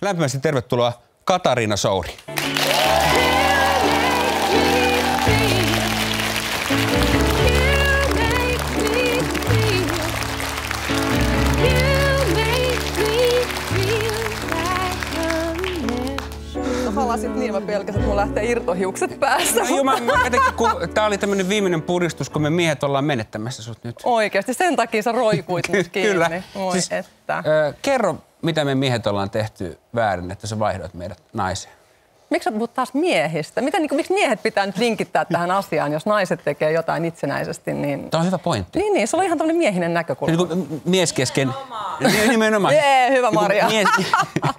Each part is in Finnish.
Lämpimästi tervetuloa Katariina Souri. halasit niin, mä pelkäsin, että mulla lähtee irtohiukset päästä. No, joo, mä, mä kun tää oli tämmönen viimeinen puristus, kun me miehet ollaan menettämässä sut nyt. Oikeasti, sen takia sä roikuit nyt kiinni. Kyllä. Oi, siis, että. Äh, kerro, mitä me miehet ollaan tehty väärin, että sä vaihdoit meidät naiseen. Miksi sä puhut taas miehistä? Miten, niin kuin, miksi miehet pitää nyt linkittää tähän asiaan, jos naiset tekee jotain itsenäisesti? Niin... Tämä on hyvä pointti. Niin, niin, se on ihan tämmöinen miehinen näkökulma. Niin kuin mies kesken... Nimenomaan. Jee, hyvä Maria. Mies, mies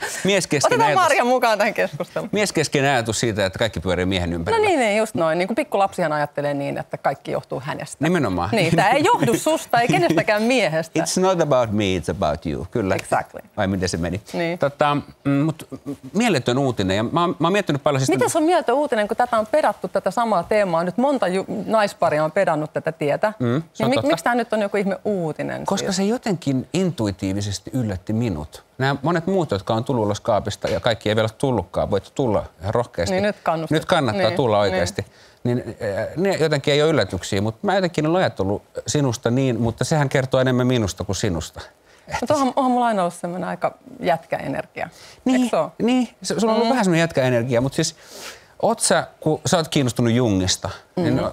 kesken Otetaan ajatus, Maria mukaan tähän keskusteluun. Mies kesken ajatus siitä, että kaikki pyörii miehen ympärillä. No niin, niin just noin. Niin kuin pikkulapsihan ajattelee niin, että kaikki johtuu hänestä. Nimenomaan. Niin, tämä ei johdu susta, ei kenestäkään miehestä. It's not about me, it's about you. Kyllä. Exactly. Vai miten se meni? Niin. Tota, mm, mut mieletön uutinen. Ja mä, oon- mä oon miettinyt paljon... Siis Miten se on mieltä uutinen, kun tätä on pedattu tätä samaa teemaa? Nyt monta ju- naisparia on pedannut tätä tietä. Mm, niin mik, miksi tämä nyt on joku ihme uutinen? Koska siis? se jotenkin intuitiivisesti yllätti minut. Nämä monet muut, jotka on tullut ulos kaapista ja kaikki ei vielä tullutkaan, voit tulla ihan rohkeasti. Niin, nyt. Nyt kannattaa Niin, tulla niin. oikeasti. Niin. eh, ne jotenkin ei ole yllätyksiä, mutta mä jotenkin olen ajatellut sinusta niin, mutta sehän kertoo enemmän minusta kuin sinusta. Mutta onhan, onhan mulla aina ollut semmoinen aika jätkäenergia. Niin, Eikö se niin. Se, sulla on ollut mm. vähän semmoinen jätkäenergia, mutta siis oot sä, kun sä oot kiinnostunut Jungista, mm. niin on-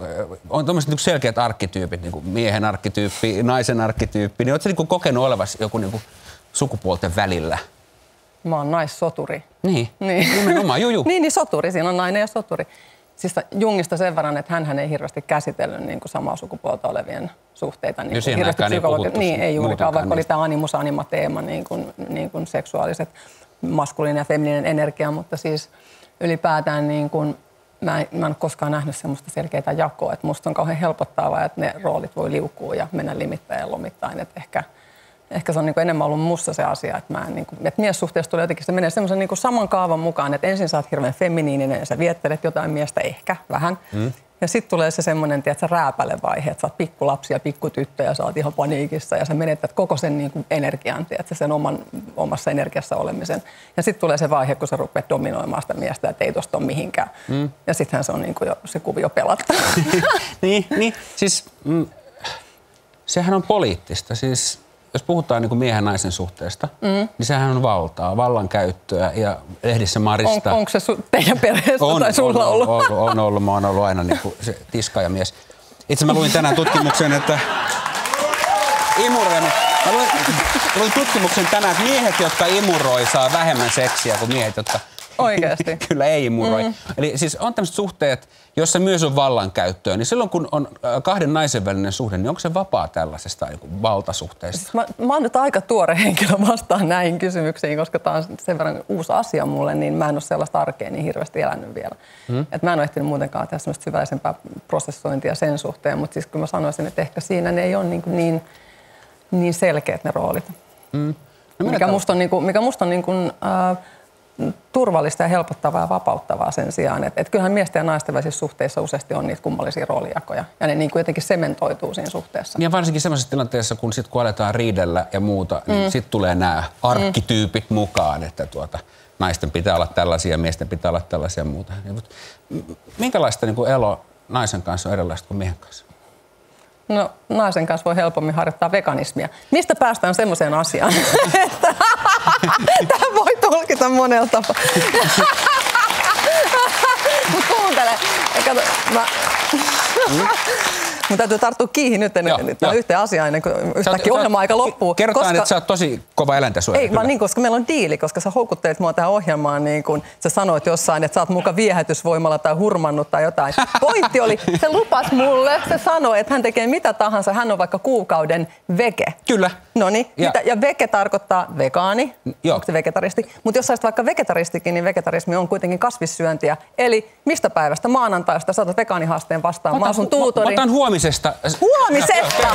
on tämmöiset niin selkeät arkkityypit, niin kuin miehen arkkityyppi, naisen arkkityyppi, niin oot sä niin kuin kokenut olevasi joku niin kuin sukupuolten välillä? Mä oon naissoturi. Niin, Niin. nimenomaan, juu. niin, niin soturi, siinä on nainen ja soturi. Siis Jungista sen verran, että hän ei hirveästi käsitellyt niin kuin samaa sukupuolta olevien suhteita. Niin Ja siihen hirveästi ei psykologi- puhuttu Niin, ei juurikaan, vaikka oli niistä. tämä animus anima teema, niin kuin, niin kuin seksuaaliset, maskuliininen ja femininen energia, mutta siis ylipäätään niin kuin, mä, en, mä en koskaan nähnyt semmoista selkeää jakoa, että musta on kauhean helpottavaa, että ne roolit voi liukua ja mennä limittäin ja lomittain, että ehkä Ehkä se on niin enemmän ollut musta se asia, että, mä en, niin kuin, että miessuhteessa tulee jotenkin, se menee semmoisen niin saman kaavan mukaan, että ensin sä oot hirveän feminiininen ja sä viettelet jotain miestä ehkä vähän. Mm. Ja sitten tulee se semmoinen, tiedätkö, rääpälevaihe, että sä oot pikkulapsi ja pikkutyttö ja sä oot ihan paniikissa ja sä menetät koko sen niin kuin energian, tiedätkö, sen oman, omassa energiassa olemisen. Ja sitten tulee se vaihe, kun sä rupeat dominoimaan sitä miestä, että ei tosta ole mihinkään. Mm. Ja sittenhän se on niin kuin jo, se kuvio pelattu. niin, niin, siis mm, sehän on poliittista. Siis jos puhutaan niin kuin miehen naisen suhteesta, mm. niin sehän on valtaa, vallankäyttöä ja lehdissä on, Marista... onko se su, teidän perheessä on, tai sulla on, ollut? On, on, on ollut, mä oon ollut aina niin kuin se tiskaajamies. Itse mä luin tänään tutkimuksen, että imuroi, mä luin, luin tutkimuksen tänään, että miehet, jotka imuroi, saa vähemmän seksiä kuin miehet, jotka Oikeasti? kyllä ei imuroi. Mm. Eli siis on tämmöiset suhteet, jossa myös on vallankäyttöä, niin silloin kun on äh, kahden naisen välinen suhde, niin onko se vapaa tällaisesta valtasuhteesta? Mä, mä oon nyt aika tuore henkilö vastaan näihin kysymyksiin, koska tämä on sen verran uusi asia mulle, niin mä en ole sellaista arkea niin hirveästi elänyt vielä. Mm. Et mä en ole ehtinyt muutenkaan tehdä semmoista syvällisempää prosessointia sen suhteen, mutta siis kyllä mä sanoisin, että ehkä siinä ne ei ole niin, niin, niin selkeät ne roolit. Mm. No, mikä, musta on, niin kuin, mikä musta on niin kuin, äh, turvallista ja helpottavaa ja vapauttavaa sen sijaan. Että et kyllähän miesten ja naisten välisissä suhteissa useasti on niitä kummallisia roolijakoja. Ja ne niin kuin jotenkin sementoituu siinä suhteessa. Ja varsinkin sellaisessa tilanteessa, kun, sit, kun aletaan riidellä ja muuta, niin Mm. sitten tulee nämä arkkityypit mukaan, että tuota, naisten pitää olla tällaisia, miesten pitää olla tällaisia ja muuta. Niin, minkälaista niin kuin elo naisen kanssa on erilaista kuin miehen kanssa? No naisen kanssa voi helpommin harjoittaa veganismia. Mistä päästään semmoiseen asiaan, että tämä voi tulkita monella tapaa. Kuuntele. Kato, mä... Mun täytyy tarttua kiinni nyt ennen, Joo, joo. yhteen asiaan ennen kuin yhtäkkiä ohjelma-aika loppuu. Kerrotaan, koska... että sä oot tosi kova eläintäsuojelija. Ei, kyllä. vaan niin, koska meillä on diili, koska sä houkuttelit mua tähän ohjelmaan, niin kun sä sanoit jossain, että sä oot muka viehätysvoimalla tai hurmannut tai jotain. Pointti oli, se lupas mulle, se sanoi, että hän tekee mitä tahansa, hän on vaikka kuukauden vege. Kyllä. No niin, Ja- ja, ja vege tarkoittaa vegaani, Joo. onko se vegetaristi? Mutta jos sä vaikka vegetaristikin, niin vegetarismi on kuitenkin kasvissyöntiä. Eli mistä päivästä? Maanantaista sä otat vegaanihaasteen vastaan. Mä, sun mä, tuutori. mä otan huomisesta. Huomisesta!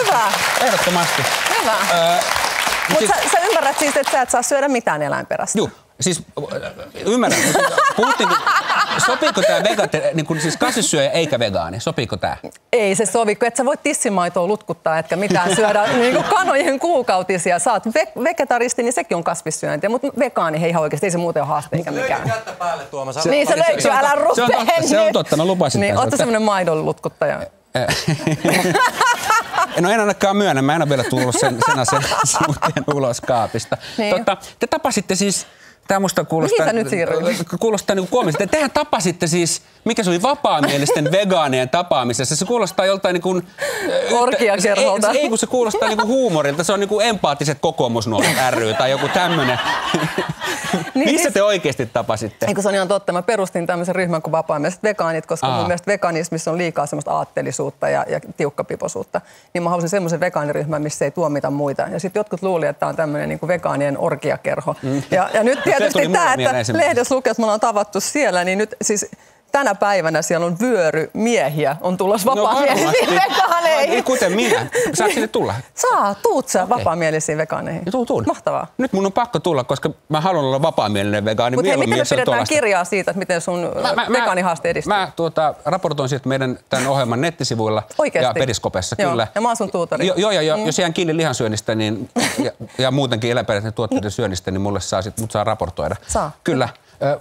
Hyvä, Ehdottomasti. hyvä. Öö, Mutta siis- sä, sä ymmärrät siis, että sä et saa syödä mitään eläinperäistä. Juu, Siis ymmärrän, puhuttiin, sopiiko tämä vega, niin kuin siis kasvissyöjä eikä vegaani, sopiiko tämä? Ei se sovi, kun et sä voi tissimaitoa lutkuttaa, etkä mitään syödä niin kuin kanojen kuukautisia. Sä oot ve- vegetaristi, niin sekin on kasvissyöntiä, mutta vegaani, hei ihan oikeasti, ei se muuten ole haaste eikä mikään. päälle Tuomas. Se, niin se löytyy, älä rupee se on totta, se on totta, mä lupasin Niin, ootko semmoinen maidon lutkuttaja? No en ainakaan myönnä, mä en ole vielä tullut sen, sen asian suhteen ulos kaapista. Niin. Totta, te tapasitte siis, tämä musta kuulostaa... Nyt siirryt? Kuulostaa niin kuin Tehän tapasitte siis, mikä se oli vapaamielisten vegaanien tapaamisessa. Se kuulostaa joltain niin kuin... Orgiakerholta. Ei, ei, kun se kuulostaa niin kuin huumorilta. Se on niin kuin empaattiset kokoomusnuoret ry tai joku tämmöinen. Niin, Missä te oikeasti tapasitte? Eikö se on ihan totta. Mä perustin tämmöisen ryhmän kuin vapaamieliset vegaanit, koska Aa. mun mielestä veganismissa on liikaa semmoista aatteellisuutta ja, ja tiukkapiposuutta. Niin mä halusin semmoisen vegaaniryhmän, missä ei tuomita muita. Ja sitten jotkut luuli, että tämä on tämmöinen niin vegaanien orgiakerho. Mm. Ja, ja nyt tietysti tämä, että lehdessä lukee, että me ollaan tavattu siellä, niin nyt siis tänä päivänä siellä on vyöry miehiä on tulossa vapaamielisiin No vegaaneihin. Ei kuten minä. Saat sinne tulla? Saa, tuut sä vapaamielisiin vegaaneihin. Ja tuu, tuun. Mahtavaa. Nyt mun on pakko tulla, koska mä haluan olla vapaamielinen vegaani. Mutta hei, miten me pidetään tuollaista. kirjaa siitä, että miten sun vegaanihaaste edistyy? Mä tuota, raportoin siitä meidän tämän ohjelman nettisivuilla Oikeesti? ja Periskopessa, Joo, kyllä. ja mä oon sun tuutari. Jo, joo, ja jo, jos jään kiinni lihansyönnistä niin, ja, ja muutenkin eläinperäisten tuotteiden syönnistä, niin mulle saa, sit, mut saa raportoida. Saa. Kyllä.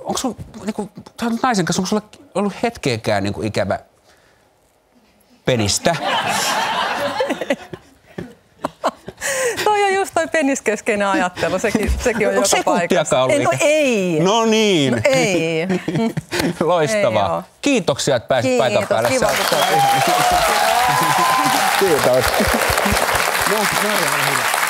Onko sun, niinku, sä oot naisen kanssa, onko sulla ollut hetkeäkään niinku, ikävä penistä? Toi on just toi peniskeskeinen ajattelu, sekin, sekin on Onko joka paikassa. ollut Ei, no ei. No niin. No ei. Loistavaa. Ei. Kiitoksia, että pääsit paikan Kiitos, päälle. kiva, Sä- kun tulit. Kiitos. No, Norja, ole hyvä.